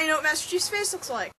I know what Master Chief's face looks like.